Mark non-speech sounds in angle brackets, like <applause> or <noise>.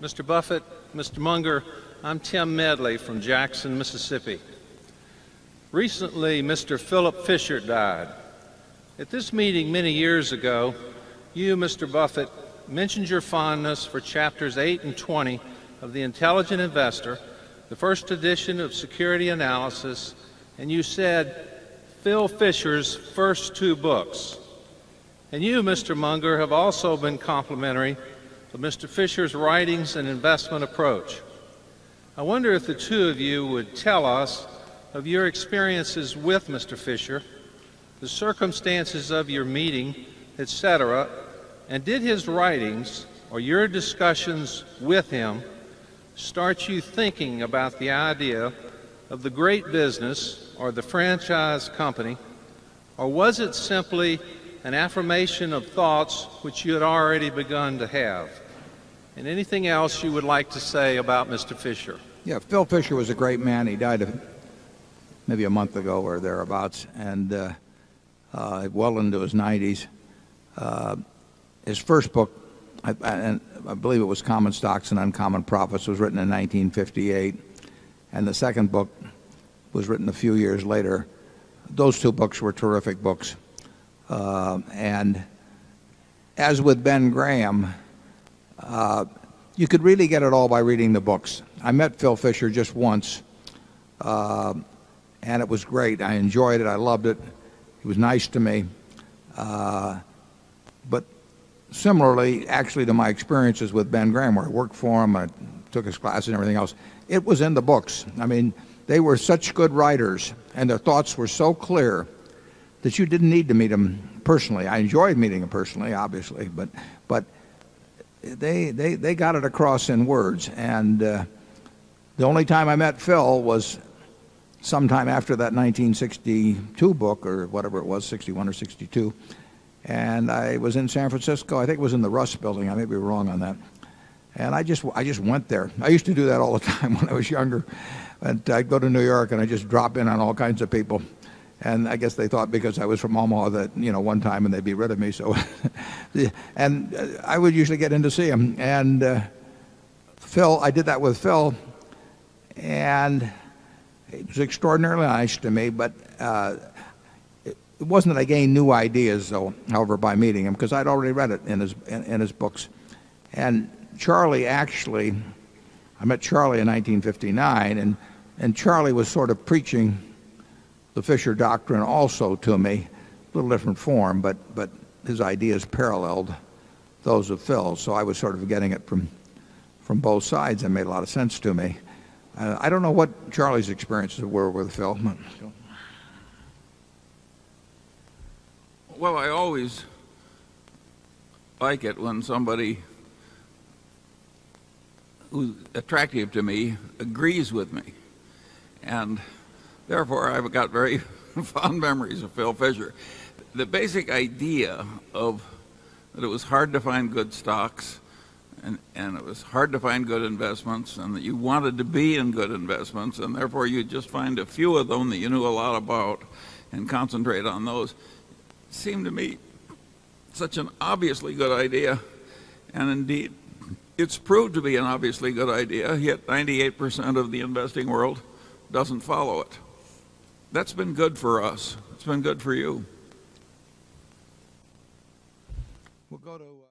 Mr. Buffett, Mr. Munger, I'm Tim Medley from Jackson, Mississippi. Recently, Mr. Philip Fisher died. At this meeting many years ago, you, Mr. Buffett, mentioned your fondness for chapters 8 and 20 of The Intelligent Investor, the first edition of Security Analysis, and you said Phil Fisher's first two books. And you, Mr. Munger, have also been complimentary of Mr. Fisher's writings and investment approach. I wonder if the two of you would tell us of your experiences with Mr. Fisher, the circumstances of your meeting, etc., and did his writings or your discussions with him start you thinking about the idea of the great business or the franchise company, or was it simply an affirmation of thoughts which you had already begun to have? And anything else you would like to say about Mr. Fisher? Yeah, Phil Fisher was a great man. He died maybe a month ago or thereabouts, and uh, uh, well into his 90s. Uh, his first book, I, I, I believe it was Common Stocks and Uncommon Profits, was written in 1958, and the second book was written a few years later. Those two books were terrific books. Uh, and as with Ben Graham, you could really get it all by reading the books. I met Phil Fisher just once, uh, and it was great. I enjoyed it. I loved it. He was nice to me. Uh, but similarly, actually, to my experiences with Ben Graham, where I worked for him, I took his class and everything else, it was in the books. I mean, they were such good writers, and their thoughts were so clear that you didn't need to meet them personally. I enjoyed meeting them personally, obviously, but, but they, they, they got it across in words. And uh, the only time I met Phil was sometime after that 1962 book, or whatever it was, 61 or 62. And I was in San Francisco. I think it was in the Russ building. I may be wrong on that. And I just, I just went there. I used to do that all the <laughs> time when I was younger. And I'd go to New York and I'd just drop in on all kinds of people. And I guess they thought because I was from Omaha that, you know, one time and they'd be rid of me. So, <laughs> and I would usually get in to see him. And uh, Phil, I did that with Phil. And it was extraordinarily nice to me. But uh, it wasn't that I gained new ideas, though, however, by meeting him, because I'd already read it in his, in, in his books. And Charlie actually, I met Charlie in 1959, and, and Charlie was sort of preaching the Fisher doctrine also to me, a little different form, but, but his ideas paralleled those of Phil. So I was sort of getting it from, from both sides and made a lot of sense to me. Uh, I don't know what Charlie's experiences were with Phil. Well, I always like it when somebody who's attractive to me agrees with me. And Therefore, I've got very <laughs> fond memories of Phil Fisher. The basic idea of that it was hard to find good stocks and, and it was hard to find good investments and that you wanted to be in good investments and therefore you'd just find a few of them that you knew a lot about and concentrate on those seemed to me such an obviously good idea and indeed it's proved to be an obviously good idea yet 98% of the investing world doesn't follow it that's been good for us. It's been good for you. We'll go to uh,